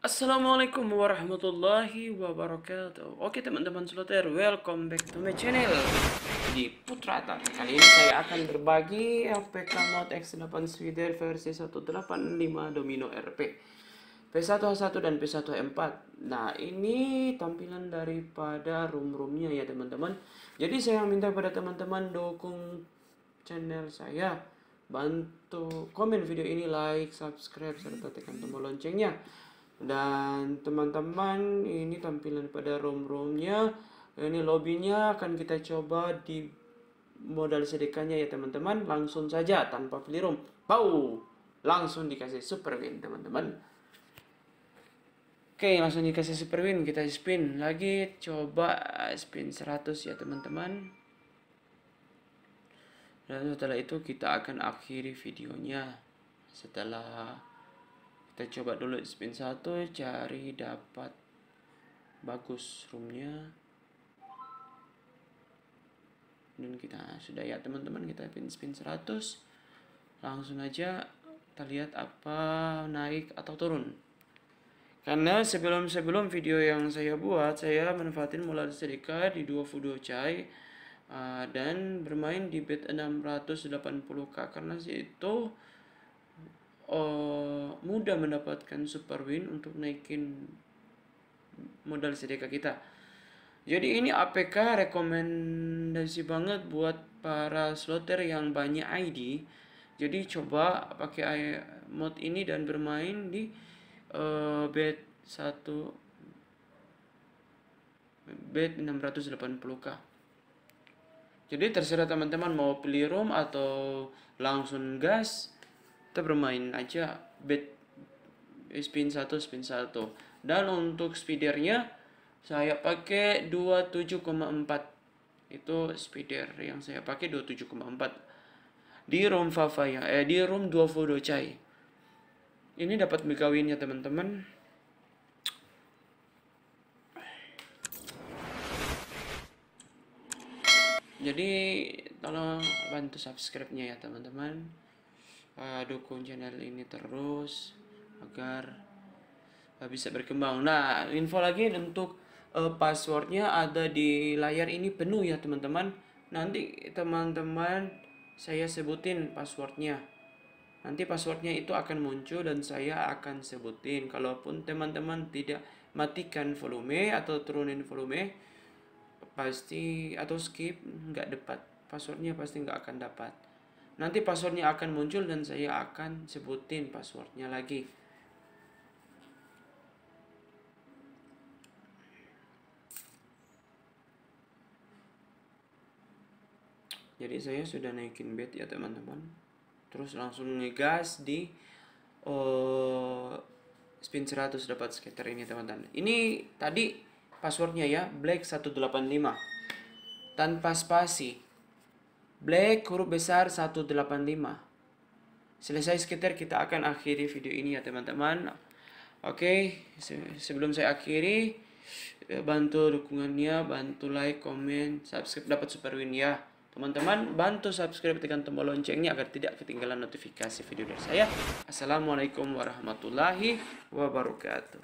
Assalamualaikum warahmatullahi wabarakatuh. Oke teman-teman slotter, welcome back to my channel. Di Putra Tar. Kali ini saya akan berbagi APK mod X8 Swider versi 185 Domino RP P1H1 dan P1H4 Nah ini tampilan daripada room-roomnya ya teman-teman. Jadi saya minta pada teman-teman dukung channel saya. Bantu komen video ini, like, subscribe, serta tekan tombol loncengnya dan teman-teman ini tampilan pada room-roomnya. Ini lobbynya akan kita coba di modal sedekahnya ya teman-teman. Langsung saja tanpa pilih room. Bau! Langsung dikasih super win teman-teman. Oke langsung dikasih super win kita spin lagi. Coba spin 100 ya teman-teman. Dan setelah itu kita akan akhiri videonya. Setelah kita coba dulu spin satu cari dapat. Bagus roomnya. Dan kita sudah ya teman-teman. Kita spin spin 100 langsung aja kita lihat apa naik atau turun. Karena sebelum-sebelum video yang saya buat saya manfaatin mulai sedikit di 22 cai uh, dan bermain di bet 680k karena itu uh, mudah mendapatkan super win untuk naikin modal sedekah kita. Jadi ini APK rekomendasi banget buat para slotter yang banyak ID. Jadi coba pakai mod ini dan bermain di uh, bet 1 bet 680k. Jadi terserah teman-teman mau pilih room atau langsung gas kita bermain aja bet spin satu spin satu. Dan untuk speedernya saya pakai 27,4 itu speeder yang saya pakai 27,4 di room Fafa ya eh di room 22 cai ini dapat megawinnya teman-teman. Jadi tolong bantu subscribe-nya ya teman-teman uh, dukung channel ini terus agar uh, bisa berkembang. Nah, info lagi untuk uh, passwordnya ada di layar ini penuh ya teman-teman. Nanti teman-teman saya sebutin passwordnya. Nanti passwordnya itu akan muncul dan saya akan sebutin. Kalaupun teman-teman tidak matikan volume atau turunin volume, pasti atau skip nggak dapat passwordnya pasti nggak akan dapat. Nanti passwordnya akan muncul dan saya akan sebutin passwordnya lagi. Jadi saya sudah naikin bed ya teman-teman. Terus langsung ngegas di uh, spin 100 dapat skater ini teman-teman. Ini tadi passwordnya ya black 185 tanpa spasi Black huruf besar 185. Selesai sekitar kita akan akhiri video ini ya teman-teman. Oke, sebelum saya akhiri eh, bantu dukungannya, bantu like, komen, subscribe dapat super win ya. Teman-teman, bantu subscribe tekan tombol loncengnya agar tidak ketinggalan notifikasi video dari saya. Assalamualaikum warahmatullahi wabarakatuh.